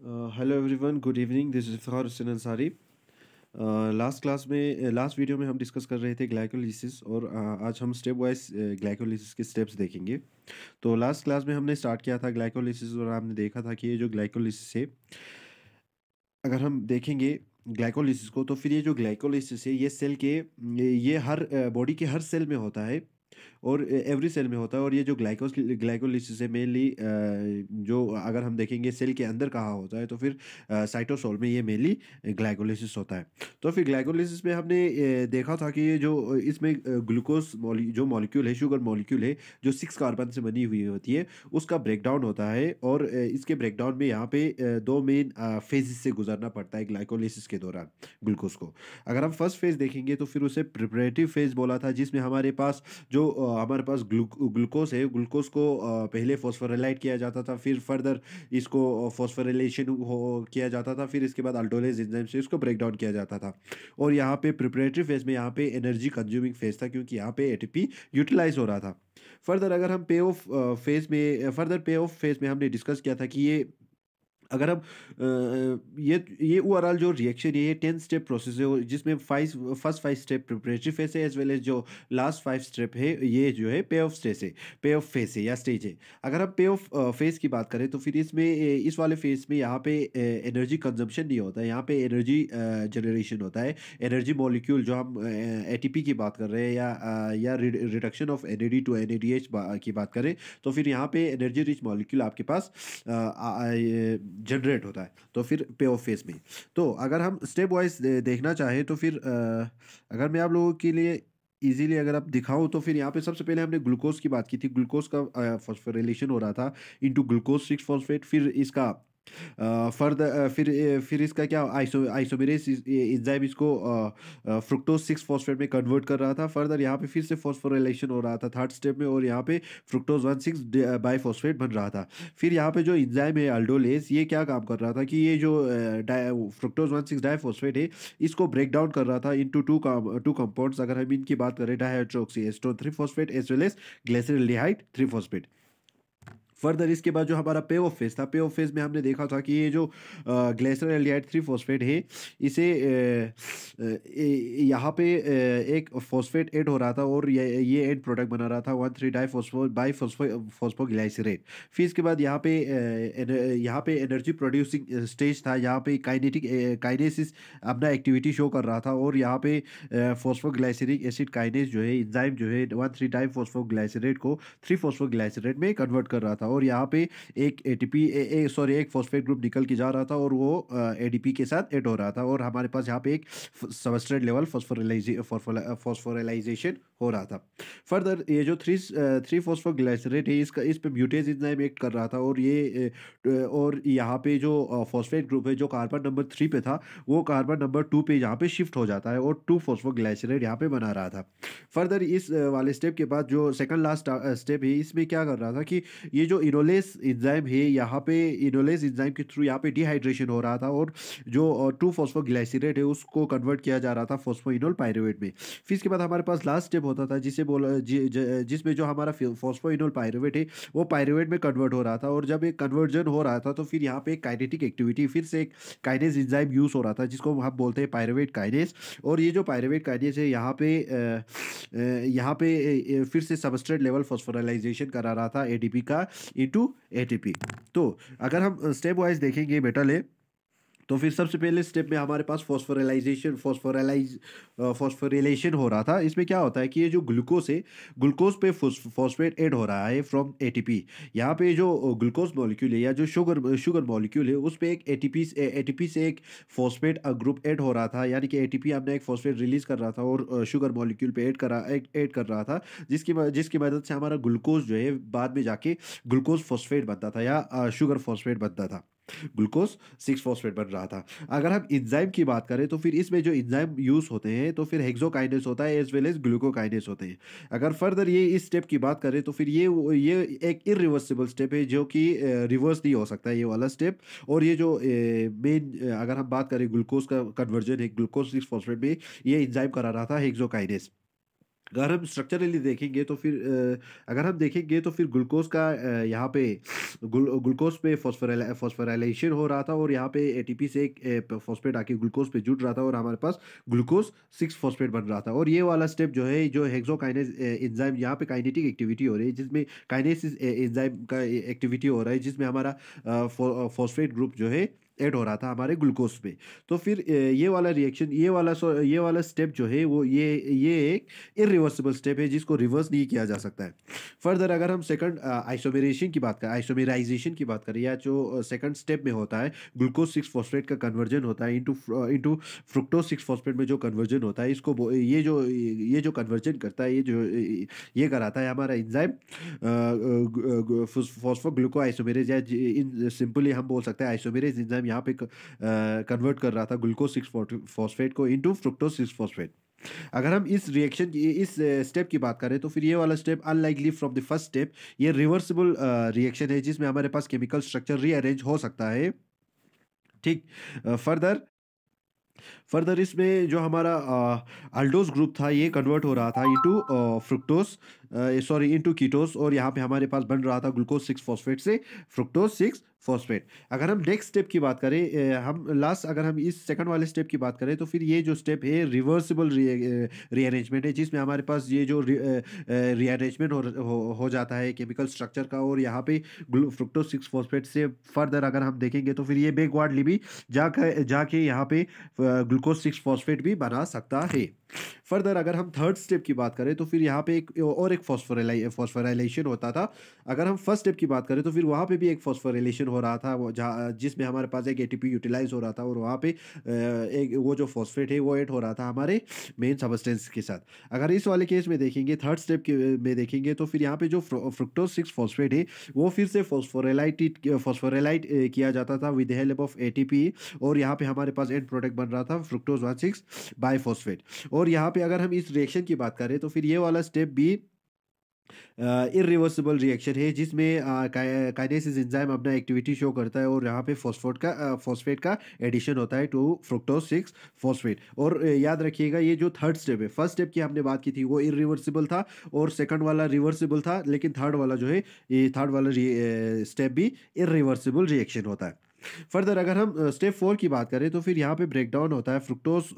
Hello everyone good evening this is Iftar Hussain Ansari last class में last video में हम discuss कर रहे थे ग्लाइकोलिसिस और uh, आज हम स्टेप वाइज ग्लाइकोलिसिस के स्टेप्स देखेंगे। तो लास्ट क्लास में हमने स्टार्ट किया था ग्लाइकोलिसिस और हमने देखा था कि ये जो ग्लाइकोलिसिस है अगर हम देखेंगे ग्लाइकोलिसिस को तो फिर ये जो ग्लाइकोलिसिस है ये सेल के ये हर बॉडी uh, के हर सेल में होता है। और एवरी सेल में होता है और ये जो ग्लाइकोस ग्लाइकोलिसिस है मेनली जो अगर हम देखेंगे सेल के अंदर कहाँ होता है तो फिर साइटोसोल में ये मेनली ग्लाइकोलिसिस होता है। तो फिर ग्लाइकोलिसिस में हमने देखा था कि ये जो, इसमें ग्लूकोज जो मॉलिक्यूल है शुगर मॉलिक्यूल है, जो सिक्स कार्बन से बनी हुई होती है, उसका ब्रेकडाउन होता है और इसके ब्रेकडाउन में यहाँ पे दो मेन फेजेस से गुजरना पड़ता है ग्लाइकोलिसिस के दौरान ग्लूकोज को। अगर हम फ़र्स्ट फ़ेज़ देखेंगे तो फिर उसे प्रिपरेटिव फ़ेज़ बोला था, जिसमें हमारे पास जो हमारे पास ग्लू ग्लूकोज है, ग्लूकोज को पहले फॉस्फोरेलाइट किया जाता था, फिर फर्दर इसको फॉस्फोरेलेशन किया जाता था, फिर इसके बाद अल्टोलेज इंजाइम से इसको ब्रेक डाउन किया जाता था। और यहाँ पे प्रिपरेटरी फ़ेज़ में यहाँ पे एनर्जी कंज्यूमिंग फ़ेज़ था, क्योंकि यहाँ पे एटीपी यूटिलाइज हो रहा था। फर्दर अगर हम पे ऑफ़ फ़ेज़ में फर्दर पे ऑफ़ फ़ेज़ में हमने डिस्कस किया था कि ये अगर हम ये ये ओवरऑल जो रिएक्शन है ये टेन स्टेप प्रोसेस है जिसमें five first five step preparatory phase है एज वेल एज जो लास्ट फाइव स्टेप है, ये जो है पे ऑफ़ स्टेज है पे ऑफ़ फेस है, या स्टेज है। अगर हम पे ऑफ़ फेस की बात करें तो फिर इसमें इस वाले फेस में यहाँ पे एनर्जी कंजम्पशन नहीं होता है, यहाँ पे एनर्जी जनरेशन होता है। एनर्जी मॉलिक्यूल जो हम एटीपी की बात कर रहे हैं, या या reduction of N to N की बात करें तो फिर यहाँ पे एनर्जी रिच मॉलिक्यूल आपके पास जनरेट होता है तो फिर पे ऑफ़ फेस में। तो अगर हम स्टेप वाइज देखना चाहें तो फिर अगर मैं आप लोगों के लिए इजीली अगर आप दिखाऊँ तो फिर यहाँ पे सबसे पहले हमने ग्लूकोज की बात की थी। ग्लूकोज का फॉस्फोरिलेशन हो रहा था। इनटू ग्लूकोज सिक्स फॉस्फेट फिर इसका फर्दर फिर फिर इसका क्या आइसो आइसोमेरेस इंजाइम इसको फ्रुक्टोज सिक्स फॉस्फेट में कन्वर्ट कर रहा था। फर्दर यहाँ पे फिर से फॉस्फोरिलेशन हो रहा था थर्ड स्टेप में और यहाँ पे fructose one six by phosphate बन रहा था। फिर यहाँ पे जो इंजाइम है अल्डोलेस ये क्या काम कर रहा था कि ये जो फ्रुक्टोज वन सिक्स डाईफॉस्फेट है, इसको ब्रेक डाउन कर रहा था into two two compounds अगर हम इनकी बात करें dihydroxyacetone three phosphate as well as glyceral three phosphate further इसके बाद जो हमारा पे ऑफ़ फ़ेज़ था, पे ऑफ़ फ़ेज़ में हमने देखा था कि ये जो ग्लेसर एलियाइड थ्री फॉस्फेट है, इसे यहाँ पे एक फॉस्फेट एड हो रहा था और ये एड प्रोडक्ट बना रहा था one three di phospho bi phospho glycerate फिर इसके बाद यहाँ पे यहाँ पे एनर्जी प्रोड्यूसिंग स्टेज था, यहाँ पे काइनेटिक काइनेसिस अपना एक्टिविटी शो कर रहा था और यहाँ पे फॉस्फोग्लाइसरिक एसिड काइनेस जो है इंजाइम जो है वन थ्री डाई फॉस्फोग्लाइसरेट को थ्री फॉस्फोग्लाइसरेट में कन्वर्ट कर रहा था। और यहाँ पे एक ए टी पी सॉरी एक फॉस्फेट ग्रुप निकल के जा रहा था और वो ए के साथ एड हो रहा था और हमारे पास यहाँ पे एक सबस्ट्रेट लेवल फॉस्फोरलाइजेशन हो रहा था। फर्दर ये जो थ्री थ्री फॉस्फोग्लाइसरेट है, इसका, इस पे म्यूटेज इंजाइम एक्ट कर रहा था और ये और यहाँ पे जो फॉस्फेट ग्रुप है, जो कार्बन नंबर थ्री पे था, वो कार्बन नंबर टू पे यहाँ पे शिफ्ट हो जाता है और टू फॉस्फोग्लाइसरेट यहाँ पे बना रहा था। फर्दर इस वाले स्टेप के बाद जो सेकंड लास्ट स्टेप है, इसमें क्या कर रहा था कि ये जो इनोलेस इंजाइम है, यहाँ पे इनोलेस इंजाइम के थ्रू यहाँ पे डिहाइड्रेशन हो रहा था और जो टू फॉस्फोग्लाइसरेट है, उसको कन्वर्ट किया जा रहा था फॉस्फोइनोल पायरुवेट में। फिर इसके बाद हमारे पास लास्ट स्टेप होता था, जिसे बोला जिसमें जो हमारा फॉस्फोइनोल पायरुवेट है, वो पायरुवेट में कन्वर्ट हो रहा था और जब एक कन्वर्जन हो रहा था तो फिर यहाँ पे काइनेटिक एक्टिविटी फिर से एक काइनेस इंजाइम यूज़ हो रहा था, जिसको हम बोलते हैं पायरुवेट काइनेस और ये जो पायरुवेट काइनेस है, यहाँ पे यहाँ पे फिर से सबस्ट्रेट लेवल फॉस्फोरलाइजेशन करा रहा था एडीपी का। इनटू पी तो अगर हम स्टेप वाइज देखेंगे बेटा है तो फिर सबसे पहले स्टेप में हमारे पास फॉस्फोरलाइजेशन फॉस्फोरलाइज फॉस्फोरिलेशन हो रहा था। इसमें क्या होता है कि ये जो ग्लूकोज है ग्लूकोज पे फॉस्फेट ऐड हो रहा है फ्रॉम एटीपी यहाँ पे जो ग्लूकोज मॉलिक्यूल है या जो शुगर शुगर मॉलिक्यूल है, उस पर एक एटीपी एटीपी से एक फॉस्फेट ग्रुप ऐड हो रहा था। यानी कि एटीपी हमने एक फॉस्फेट रिलीज़ कर रहा था और शुगर मॉलिक्यूल पे ऐड कर रहा ऐड कर रहा था, जिसकी जिसकी मदद से हमारा ग्लूकोज जो है बाद में जाके ग्लूकोज फॉस्फेट बनता था या शुगर फॉस्फेट बनता था। ग्लूकोज सिक्स फॉस्फेट बन रहा था। अगर हम इंजाइम की बात करें तो फिर इसमें जो इंजाइम यूज़ होते हैं तो फिर हेक्सोकाइनेस होता है एज वेल एज ग्लूकोकाइनेस होते हैं। अगर फर्दर ये इस स्टेप की बात करें तो फिर ये ये एक इरिवर्सिबल स्टेप है, जो कि रिवर्स नहीं हो सकता है ये वाला स्टेप और ये जो मेन अगर हम बात करें ग्लूकोज का कन्वर्जन है, ग्लूकोज सिक्स फॉस्फेट में, ये इंजाइम करा रहा था हेक्सोकाइनेस अगर हम स्ट्रक्चरली देखेंगे तो फिर अगर हम देखेंगे तो फिर ग्लूकोज का यहाँ पे ग्लूकोज पे फॉस्फोराइलेशन हो रहा था और यहाँ पे एटीपी से एक फॉस्फेट आके ग्लूकोज पे जुड़ रहा था और हमारे पास ग्लूकोज सिक्स फॉस्फेट बन रहा था। और ये वाला स्टेप जो है, जो हेक्सोकाइनेस एंजाइम यहाँ पे काइनेटिक एक्टिविटी हो रही है, जिसमें काइनेसिस एंजाइम का एक्टिविटी हो रहा है, जिसमें हमारा फॉस्फेट ग्रुप जो है ऐड हो रहा था हमारे ग्लूकोज पे। तो फिर ये वाला रिएक्शन ये वाला ये वाला स्टेप जो है, वो ये ये एक इरिवर्सिबल स्टेप है, जिसको रिवर्स नहीं किया जा सकता है। फर्दर अगर हम सेकंड आइसोमेरेशन की बात करें आइसोमेराइजेशन की बात करें, या जो सेकंड स्टेप में होता है ग्लूकोज सिक्स फॉस्फेट का कन्वर्जन होता है into into fructose six phosphate में जो कन्वर्जन होता है, इसको ये जो ये जो कन्वर्जन करता है, ये जो ये कराता है हमारा इंजाइम फॉस्फो ग्लूको आइसोमेरेज या सिंपली हम बोल सकते हैं आइसोमेरेज इंजाइम यहाँ पे कन्वर्ट कर रहा था ग्लूकोज सिक्स फॉस्फेट को इनटू फ्रुक्टोज सिक्स फॉस्फेट अगर हम इस रिएक्शन इस स्टेप की बात करें तो फिर ये वाला step unlikely from the first step ये रिवर्सिबल रिएक्शन है जिसमें हमारे पास केमिकल स्ट्रक्चर रीअरेंज हो सकता है। ठीक फर्दर फर्दर इसमें जो हमारा अल्डोज ग्रुप था ये कन्वर्ट हो रहा था into fructose sorry into ketose और यहाँ पे हमारे पास बन रहा था ग्लूकोज सिक्स फॉस्फेट से फ्रुक्टोज सिक्स फॉस्फेट अगर हम नेक्स्ट स्टेप की बात करें हम लास्ट अगर हम इस सेकंड वाले स्टेप की बात करें तो फिर ये जो स्टेप है रिवर्सिबल रीअरेंजमेंट है जिसमें हमारे पास ये जो रीअरेंजमेंट हो, हो, जाता है केमिकल स्ट्रक्चर का और यहाँ पे फ्रुक्टोज सिक्स फॉस्फेट से फर्दर अगर हम देखेंगे तो फिर ये बैकवर्ड भी जाकर जाके यहाँ पे ग्लूकोज सिक्स फॉस्फेट भी बना सकता है। फर्दर अगर हम थर्ड स्टेप की बात करें तो फिर यहाँ पे एक, और एक फॉस्फोरेलाई फॉस्फोराइलेशन होता था। अगर हम फ़र्स्ट स्टेप की बात करें तो फिर वहाँ पे भी एक फॉस्फोराइलेशन हो रहा था जहाँ, जिसमें हमारे पास एक एटीपी यूटिलाइज हो रहा था, और वहाँ पे एक, वो जो फॉस्फेट है, वो एड हो रहा था हमारे मेन सबस्टेंस के साथ। अगर इस वाले केस में देखेंगे थर्ड स्टेप के, में देखेंगे तो फिर यहाँ पे जो फ्रुक्टोज सिक्स फॉस्फेट है, वो फिर से फॉस्फोरेलाइट फॉस्फोरेलाइट किया जाता था विद हेल्प ऑफ़ एटीपी और यहाँ पे हमारे पास एंड प्रोडक्ट बन रहा था फ्रुक्टोज वन सिक्स बाईफॉस्फेट और यहाँ पे अगर हम इस रिएक्शन की बात करें तो फिर ये वाला स्टेप भी इरिवर्सिबल रिएक्शन है, जिसमें काइनेसिस एंजाइम अपना एक्टिविटी शो करता है और यहाँ पे फॉस्फोट का फॉस्फेट का एडिशन होता है टू फ्रुक्टोज सिक्स फॉस्फेट और याद रखिएगा, ये जो थर्ड स्टेप है फ़र्स्ट स्टेप की हमने बात की थी, वो इरिवर्सिबल था और सेकंड वाला रिवर्सिबल था, लेकिन थर्ड वाला जो है, ये थर्ड वाला स्टेप भी इरिवर्सिबल रिएक्शन होता है। फर्दर, अगर हम स्टेप फोर की बात करें तो फिर यहाँ पे ब्रेक डाउन होता है फ्रुक्टोज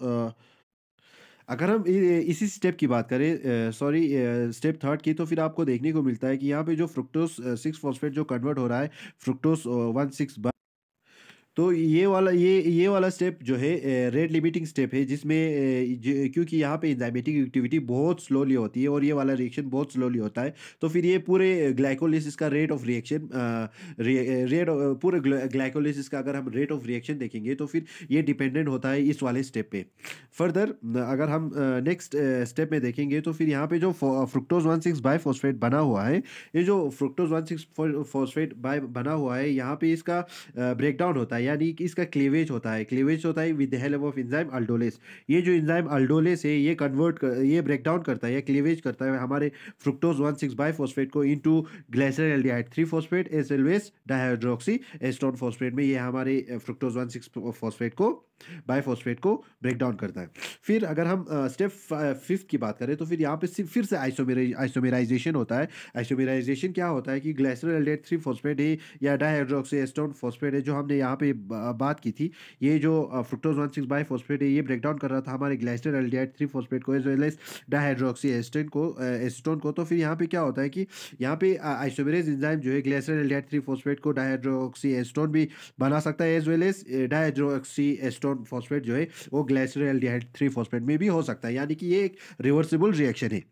अगर हम इसी स्टेप की बात करें सॉरी स्टेप थर्ड की तो फिर आपको देखने को मिलता है कि यहाँ पे जो फ्रुक्टोज सिक्स फॉस्फेट जो कन्वर्ट हो रहा है फ्रुक्टोज वन सिक्स तो ये वाला, ये ये वाला स्टेप जो है रेट लिमिटिंग स्टेप है, जिसमें क्योंकि यहाँ पे इंजाइमेटिक एक्टिविटी बहुत स्लोली होती है और ये वाला रिएक्शन बहुत स्लोली होता है तो फिर ये पूरे ग्लाइकोलिसिस का रेट ऑफ़ रिएक्शन रेट पूरे ग्लाइकोलिसिस का अगर हम रेट ऑफ़ रिएक्शन देखेंगे तो फिर ये डिपेंडेंट होता है इस वाले स्टेप पे। फर्दर अगर हम नेक्स्ट स्टेप में देखेंगे तो फिर यहाँ पे जो fructose one six bi phosphate बना हुआ है, ये जो fructose one six phosphate bi बना हुआ है, यहाँ पे इसका ब्रेकडाउन होता है। यानी कि इसका क्लेवेज होता है। क्लेवेज होता है with help of enzyme aldolase ये जो इंजाइम अल्डोलेस है, ये कन्वर्ट कर ये ब्रेक डाउन करता है, या क्लेवेज करता है हमारे fructose one six bi phosphate को into glycer aldehyde three phosphate as well as dihydroxy acetone phosphate में ये हमारे फ्रुक्टोज वन सिक्स फॉस्फेट को बाईफॉस्फेट को ब्रेक डाउन करता है। फिर अगर हम स्टेप फिफ्थ की बात करें तो फिर यहाँ पे फिर से आइसोमेराइज आइसोमेराइजेशन होता है। आइसोमेराइजेशन क्या होता है कि ग्लाइसरल एल्डेट थ्री फॉस्फेट है या डाईहाइड्रोक्सी एस्टोन फॉस्फेट है, जो हमने यहाँ पे बात की थी। ये जो fructose one six bi phosphate है ये ब्रेक डाउन कर रहा था हमारे ग्लाइस्टर एल्डिहाइड थ्री फॉस्फेट को as well as dihydroxyacetone को एस्टोन को। तो फिर यहाँ पे क्या होता है कि यहाँ पे आइसोमेरेज इंजाइम जो है ग्लाइस्टर एल्डिहाइड थ्री फॉस्फेट को डाहाइड्रोक्सी एस्टोन भी बना सकता है as well as dihydroxyacetone phosphate जो है, वो ग्लाइस्टर एल्डिहाइड थ्री फॉस्फेट में भी हो सकता है। यानी कि ये एक रिवर्सिबल रिएक्शन है।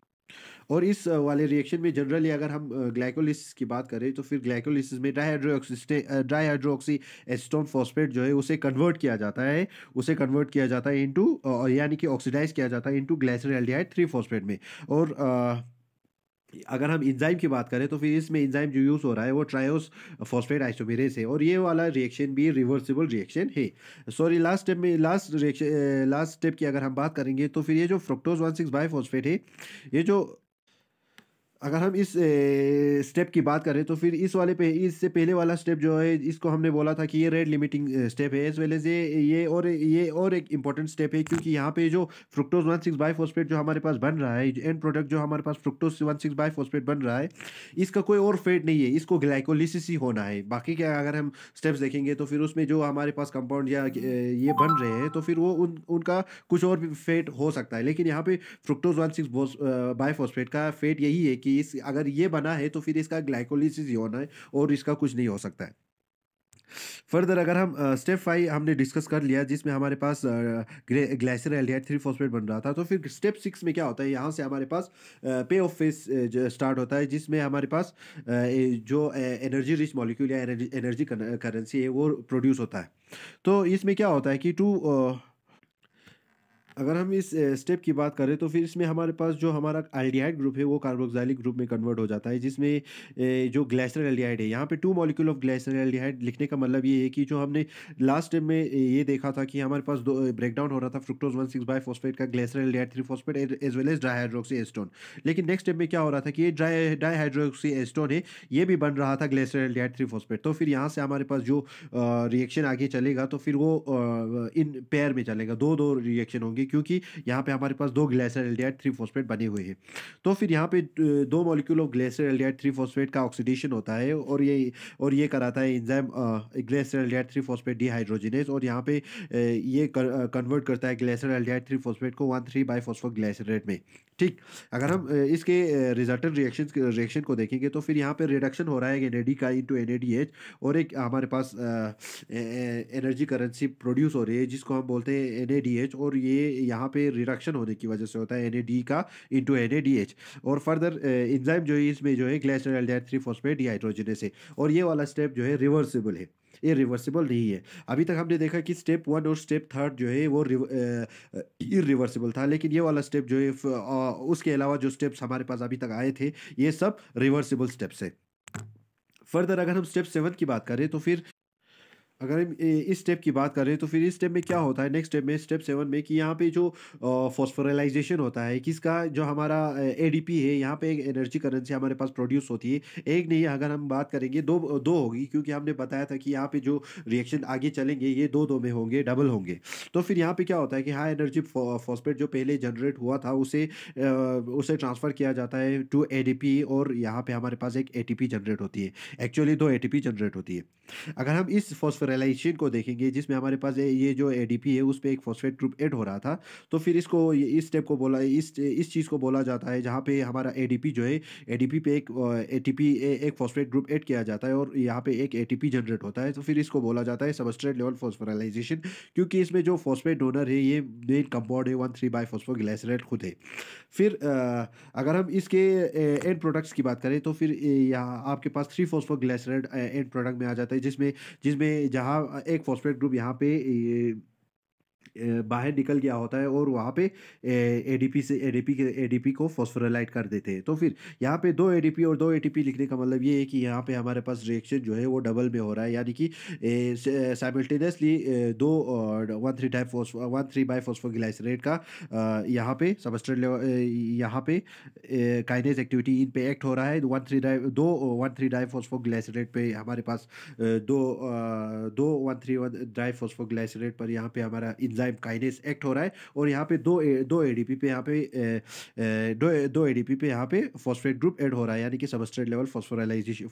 और इस वाले रिएक्शन में जनरली अगर हम ग्लाइकोलिसिस की बात करें तो फिर ग्लाइकोलिसिस में डाईहाइड्रोक्सी डाईहाइड्रोक्सी एस्टोन फॉस्फेट जो है उसे कन्वर्ट किया जाता है। उसे कन्वर्ट किया जाता है इनटू यानी कि ऑक्सीडाइज किया जाता है into glyceraldehyde three phosphate में। और आ, अगर हम इंजाइम की बात करें तो फिर इसमें इंजाइम जो यूज़ हो रहा है, वो ट्रायोस फॉस्फेट आइसोमेरेस है और ये वाला रिएक्शन भी रिवर्सिबल रिएक्शन है। सॉरी लास्ट स्टेप में लास्ट रिएक्शन लास्ट स्टेप की अगर हम बात करेंगे तो फिर ये जो fructose one six bi phosphate है, ये जो अगर हम इस स्टेप की बात करें तो फिर इस वाले पे, इससे पहले वाला स्टेप जो है, इसको हमने बोला था कि ये रेड लिमिटिंग स्टेप है। एज वेल एज ये ये और ये और एक इंपॉर्टेंट स्टेप है, क्योंकि यहाँ पे जो fructose one six bi phosphate जो हमारे पास बन रहा है एंड प्रोडक्ट जो हमारे पास fructose one six bi phosphate बन रहा है, इसका कोई और फेट नहीं है। इसको ग्लाइकोलिसिस ही होना है। बाकी क्या, अगर हम स्टेप्स देखेंगे तो फिर उसमें जो हमारे पास कंपाउंड या ये बन रहे हैं तो फिर वो उन, उनका कुछ और फेट हो सकता है। लेकिन यहाँ पे fructose one six bi phosphate का फेट यही है कि कि इस, अगर ये बना है तो फिर इसका ग्लाइकोलिसिस होना है और इसका कुछ नहीं हो सकता है। फर्दर अगर हम स्टेप फाइव हमने डिस्कस कर लिया, जिसमें हमारे पास ग्लाइसर एल्डिहाइड थ्री फॉस्फेट बन रहा था तो फिर स्टेप सिक्स में क्या होता है? यहाँ से हमारे पास पे ऑफ़ फेस स्टार्ट होता है, जिसमें हमारे पास जो एनर्जी रिच मॉलिक्यूल या एनर्जी करेंसी है, वो प्रोड्यूस होता है। तो इसमें क्या होता है कि टू अगर हम इस स्टेप की बात करें तो फिर इसमें हमारे पास जो हमारा एल्डिहाइड ग्रुप है, वो कार्बोक्साइलिक ग्रुप में कन्वर्ट हो जाता है, जिसमें जो ग्लाइसर एल्डिहाइड है। यहाँ पे two molecule of glyceraldehyde लिखने का मतलब ये है कि जो हमने लास्ट स्टेप में ये देखा था कि हमारे पास दो ब्रेक डाउन हो रहा था fructose one six bi phosphate का glycer aldehyde three phosphate as well as dry acetone लेकिन नेक्स्ट स्टेप में क्या हो रहा था कि ये ड्राई डाई एस्टोन है, ये भी बन रहा था ग्लाइसर एल्डिहाइड थ्री फॉस्फेट तो फिर यहाँ से हमारे पास जो रिएक्शन आगे चलेगा तो फिर वो इन पेयर में चलेगा। दो दो रिएक्शन होंगे क्योंकि यहाँ पे हमारे पास दो ग्लेसर एल्डिहाइड थ्री फॉस्फेट बने हुए हैं। तो फिर यहाँ पे दो molecule of glyceraldehyde three phosphate का ऑक्सीडेशन होता है और ये और ये कराता है enzyme glyceraldehyde three phosphate dehydrogenase और यहाँ पे ये कन्वर्ट करता है ग्लेसर एल्डिहाइड थ्री फॉस्फेट को वन थ्री बाई फॉस्फो में। ठीक? अगर हम इसके रिजल्टेंट रिएक्शन रिएक्शन को देखेंगे तो फिर यहाँ पे रिडक्शन हो रहा है एन का इंटू एन और एक हमारे पास एनर्जी करेंसी प्रोड्यूस हो रही है जिसको हम बोलते हैं NADH और ये यहाँ पे रिडक्शन होने की वजह से होता है एनएडी का इंटू एन और फर्दर इंजाइम जो है इसमें जो है ग्लाइसरल थ्री फॉस्फेट डिहाइड्रोजनेस है और ये वाला स्टेप जो है रिवर्सिबल है। ये रिवर्सिबल नहीं है। अभी तक हमने देखा कि स्टेप वन और स्टेप थर्ड जो है वो इरिवर्सिबल था। लेकिन ये वाला स्टेप जो है उसके अलावा जो स्टेप्स हमारे पास अभी तक आए थे, ये सब रिवर्सिबल स्टेप्स है। फर्दर अगर हम स्टेप सेवन की बात करें तो फिर अगर हम इस स्टेप की बात करें तो फिर इस स्टेप में क्या होता है? नेक्स्ट स्टेप में स्टेप सेवन में कि यहाँ पे जो फॉस्फोरलाइजेशन होता है, किसका जो हमारा एडीपी है, यहाँ पे एक एनर्जी करेंसी हमारे पास प्रोड्यूस होती है। एक नहीं, अगर हम बात करेंगे, दो दो होगी, क्योंकि हमने बताया था कि यहाँ पे जो रिएक्शन आगे चलेंगे, ये दो दो में होंगे डबल होंगे। तो फिर यहाँ पे क्या होता है कि हाई एनर्जी फॉस्फेट जो पहले जनरेट हुआ था, उसे उसे ट्रांसफ़र किया जाता है टू एडीपी और यहाँ पर हमारे पास एक एटीपी जनरेट होती है। एक्चुअली दो एटीपी जनरेट होती है। अगर हम इस फॉस्फर रिलाइजेशन को देखेंगे, जिसमें हमारे पास ये जो एडीपी है, उस पर एक फॉस्फेट ग्रुप एड हो रहा था। तो फिर इसको इस स्टेप को बोला, इस इस चीज़ को बोला जाता है, जहाँ पे हमारा एडीपी जो है एडीपी पे एक एटीपी एक फॉस्फेट ग्रुप एड किया जाता है और यहाँ पे एक एटीपी जनरेट होता है। तो फिर इसको बोला जाता है सबस्ट्रेट लेवल फॉस्फोराइजेशन क्योंकि इसमें जो फॉस्फेट डोनर है, ये मेन कंपाउंड है वन थ्री बाई फॉस्फोग्लाइसरेट खुद है। फिर अगर हम इसके एंड प्रोडक्ट्स की बात करें तो फिर यहाँ आपके पास थ्री फॉस्फोग्लाइसरेट एंड प्रोडक्ट में आ जाता है, जिसमें जिसमें जहाँ एक फॉस्फेट ग्रुप यहाँ पे बाहर निकल गया होता है और वहाँ पे एडीपी से एडीपी के एडीपी को फॉस्फोराइट कर देते हैं। तो फिर यहाँ पे दो एडीपी और दो एटीपी लिखने का मतलब ये है कि यहाँ पे हमारे पास रिएक्शन जो है वो डबल में हो रहा है। यानी कि साइमल्टेनियसली दो one three type one three bi phosphoglycerate का यहाँ पे सबस्ट्रेट लेवल यहाँ पे काइनेज एक्टिविटी इन पे एक्ट हो रहा है। वन थ्री डाई दो वन थ्री डाई फॉस्फोग्लाइसरेट पे हमारे पास दो दो one three one di phosphoglycerate पर यहाँ पे हमारा इंजाइम काइनेस एक्ट हो रहा है और यहाँ पे दो ए, दो एडीपी पे यहाँ पे दो दो एडीपी पे यहाँ पे फॉस्फेट ग्रुप ऐड हो रहा है यानी कि सबस्ट्रेट लेवल फॉस्फोराइजेशन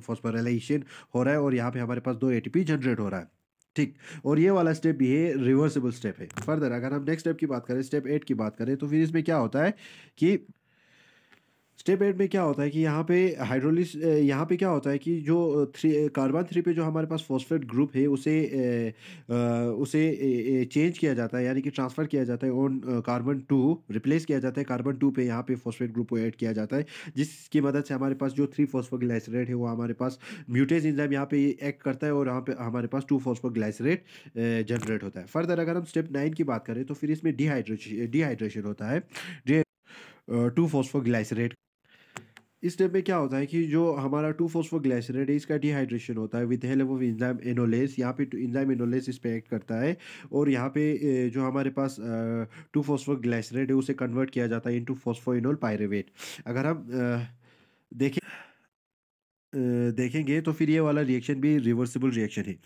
फॉस्फोराइजेशन हो रहा है और यहाँ पे हमारे पास दो एटीपी जनरेट हो रहा है। ठीक और ये वाला स्टेप भी है रिवर्सिबल स्टेप है। फर्दर अगर हम नेक्स्ट स्टेप की बात करें स्टेप एट की बात करें तो फिर इसमें क्या होता है कि स्टेप एट में क्या होता है कि यहाँ पे हाइड्रोलिस यहाँ पे क्या होता है कि जो थ्री कार्बन थ्री पे जो हमारे पास फॉस्फेट ग्रुप है, उसे उसे चेंज किया जाता है, यानी कि ट्रांसफ़र किया जाता है ऑन कार्बन टू, रिप्लेस किया जाता है कार्बन टू पे, यहाँ पे फॉस्फेट ग्रुप को ऐड किया जाता है, जिसकी मदद से हमारे पास जो थ्री फॉस्फोग्लाइसरेट है, वो हमारे पास म्यूटेज इंजाम यहाँ पे एक्ट करता है और यहाँ पे हमारे पास टू फॉस्फोग्लाइसरेट जनरेट होता है। फर्दर अगर हम स्टेप नाइन की बात करें तो फिर इसमें डिहाइड्रेशन डिहाइड्रेशन होता है। Two phosphoglycerate. इस स्टेप में क्या होता है कि जो हमारा टू फोस्फोग्लाइसरेट है, इसका डिहाइड्रेशन होता है with help of enzyme enolase यहाँ पे इंजाइम एनोलेस इस पर एक्ट करता है, और यहाँ पे जो हमारे पास टू फोस्फोग्लाइसरेट है, उसे कन्वर्ट किया जाता है इनटू फोस्फोइनोल पायरेवेट अगर हम देखें देखेंगे तो फिर ये वाला रिएक्शन भी रिवर्सिबल रिएक्शन है।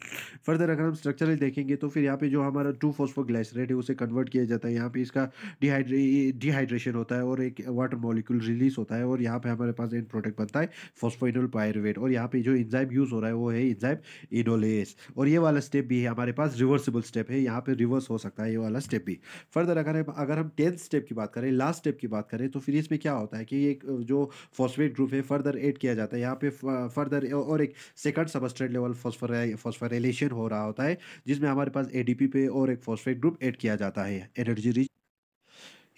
फर्दर अगर हम स्ट्रक्चरल देखेंगे तो फिर यहाँ पे जो हमारा टू फोस्फोग्लाइसरेट है, उसे कन्वर्ट किया जाता है। यहाँ पे इसका डिहाइड्रे डिहाइड्रेशन होता है और एक वाटर मॉलिक्यूल रिलीज़ होता है और यहाँ पे हमारे पास एंड प्रोडक्ट बनता है फॉस्फोइनल पायरवेट और यहाँ पे जो इंजाइम यूज़ हो रहा है वो है इंजाइम इनोलेस और ये वाला स्टेप भी है, हमारे पास रिवर्सिबल स्टेप है, यहाँ पर रिवर्स हो सकता है ये वाला स्टेप भी। फर्दर अगर अगर हम टेंथ स्टेप की बात करें लास्ट स्टेप की बात करें तो फिर इसमें क्या होता है कि एक जो फॉस्फेट ग्रुप है फर्दर एड किया जाता है। यहाँ पे फर्दर और एक सेकंड सबस्ट्रेट लेवल फॉस्फोराइलेशन हो रहा होता है, जिसमें हमारे पास एडीपी पे और एक फॉस्फेट ग्रुप ऐड किया जाता है एनर्जी रिच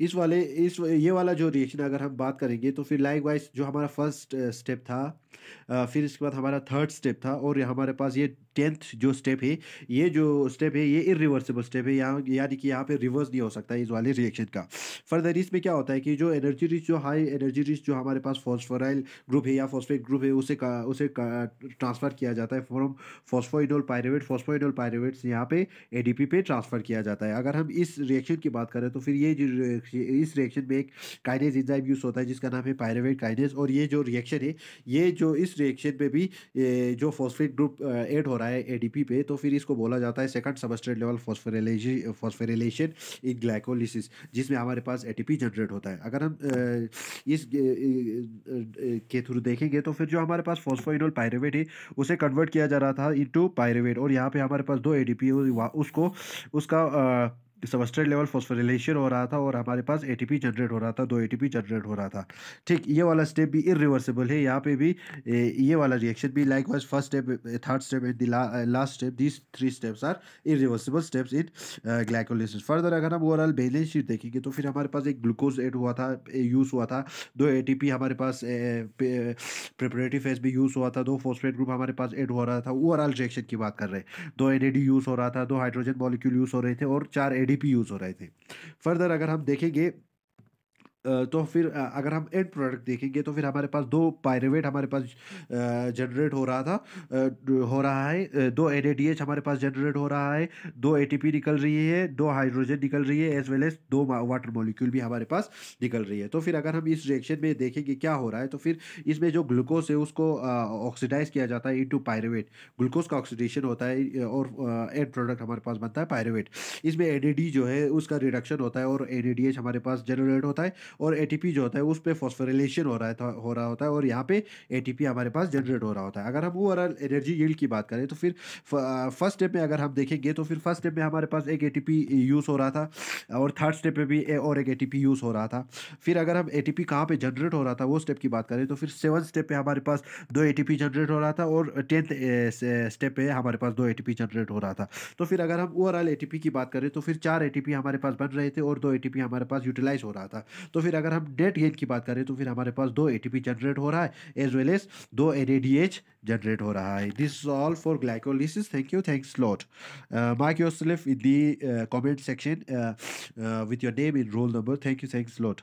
इस वाले, इस, ये वाला जो रिएक्शन अगर हम बात करेंगे तो फिर लाइक वाइज जो हमारा फ़र्स्ट स्टेप था फिर इसके बाद हमारा थर्ड स्टेप था, और हमारे पास ये टेंथ जो स्टेप है, ये जो स्टेप है, ये इरिवर्सिबल स्टेप है। यहाँ, यानी कि यहाँ पे रिवर्स नहीं हो सकता इस वाले रिएक्शन का। फर्दर इसमें क्या होता है कि जो एनर्जी रिच जो हाई एनर्जी रिच जो हमारे पास फॉस्फोराइल ग्रुप है या फॉस्फेट ग्रुप है, उसे का, उसे ट्रांसफ़र किया जाता है from phosphoenol pyruvate phosphoenol pyruvates यहाँ पे एडीपी पे ट्रांसफ़र किया जाता है। अगर हम इस रिएक्शन की बात करें तो फिर ये इस रिएक्शन में एक काइनेज इंजाइम यूज़ होता है, जिसका नाम है पायरेवेट काइनेज और ये जो रिएक्शन है, ये जो इस रिएक्शन में भी जो फॉस्फेट ग्रुप एड हो रहा है एडीपी पे तो फिर इसको बोला जाता है second substrate level phosphorylation in glycolysis जिसमें हमारे पास एटीपी जनरेट होता है। अगर हम इस के थ्रू देखेंगे तो फिर जो हमारे पास फॉस्फोइनोल पायरेवेट है, उसे कन्वर्ट किया जा रहा था इंटू पायरेवेट और यहाँ पर हमारे पास दो एडीपी उसको, उसका सबस्ट्रेट लेवल फॉस्फोरिलेशन हो रहा था और हमारे पास एटीपी जनरेट हो रहा था, दो एटीपी जनरेट हो रहा था। ठीक, ये वाला स्टेप भी इरिवर्सिबल है। यहाँ पे भी ये वाला रिएक्शन भी likewise first step third step and last step this three steps are irreversible steps in glycolysis further अगर हम ओवरऑल बैलेंस शीट देखेंगे तो फिर हमारे पास एक ग्लूकोज एड हुआ था यूज़ हुआ था। दो एटीपी हमारे पास प्रिपरेटिव फ़ेज़ भी यूज़ हुआ था। दो फॉस्फेट ग्रुप हमारे पास एड हो रहा था। ओवरऑल रिएक्शन की बात कर रहे हैं। दो एन यूज़ हो रहा था, दो हाइड्रोजन मॉलिक्यूल यूज़ हो रहे थे और चार एडी भी यूज़ हो रहे थे। फर्दर अगर हम देखेंगे तो फिर अगर हम एंड प्रोडक्ट देखेंगे तो फिर हमारे पास दो पायरेवेट हमारे पास जनरेट हो रहा था। हो रहा है दो एनएडीएच हमारे पास जनरेट हो रहा है, दो एटीपी निकल रही है, दो हाइड्रोजन निकल रही है एज वेल एज दो वाटर मॉलिक्यूल भी हमारे पास निकल रही है। तो फिर अगर हम इस रिएक्शन में देखेंगे क्या हो रहा है तो फिर इसमें जो ग्लूकोज है, उसको ऑक्सीडाइज किया जाता है इंटू पायरेवेट ग्लूकोज का ऑक्सीडेशन होता है और एंड प्रोडक्ट हमारे पास बनता है पायरेवेट इसमें एन जो है, उसका रिडक्शन होता है और एन हमारे पास जनरेट होता है। और एटीपी जो होता है उस पर फॉस्फोरिलेशन हो रहा है हो रहा होता है और यहाँ पे एटीपी हमारे पास जनरेट हो रहा होता है अगर हम ओवरऑल एनर्जी यील्ड की बात करें तो फिर फ़र्स्ट स्टेप में अगर हम देखेंगे तो फिर फ़र्स्ट स्टेप में हमारे पास एक एटीपी यूज़ हो रहा था और थर्ड स्टेप में भी और एक एटीपी यूज़ हो रहा था फिर अगर हम ए टी कहाँ पर जनरेट हो रहा था वो स्टेप की बात करें तो फिर सेवन स्टेप पे हमारे पास दो एटीपी जनरेट हो रहा था और टेंथ स्टेप पे हमारे पास दो एटीपी जनरेट हो रहा था तो फिर अगर हम ओवरऑल एटीपी की बात करें तो फिर चार एटीपी हमारे पास बन रहे थे और दो एटीपी हमारे पास यूटिलाइज हो रहा था तो फिर अगर हम डेट गेन की बात करें तो फिर हमारे पास दो एटीपी जनरेट हो रहा है एज वेल एज दो एन जनरेट हो रहा है। This all for glycolysis thank you thanks lot mark yourself in the comment section with your name in roll number thank you thanks lot